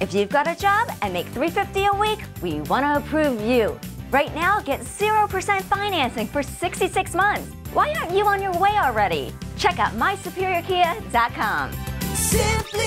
If you've got a job and make three fifty a week, we want to approve you. Right now, get 0% financing for 66 months. Why aren't you on your way already? Check out mysuperiorkia.com. Simply.